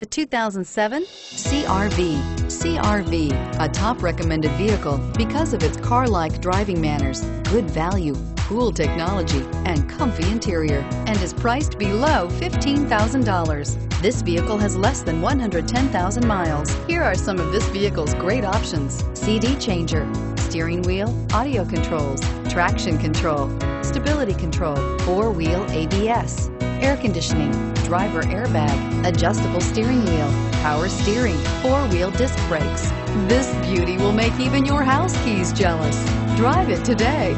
The 2007 CRV. CRV, a top recommended vehicle because of its car-like driving manners, good value, cool technology, and comfy interior, and is priced below $15,000. This vehicle has less than 110,000 miles. Here are some of this vehicle's great options. CD changer, steering wheel, audio controls, traction control, stability control, four-wheel ABS, air conditioning, driver airbag, adjustable steering wheel, power steering, four-wheel disc brakes. This beauty will make even your house keys jealous. Drive it today.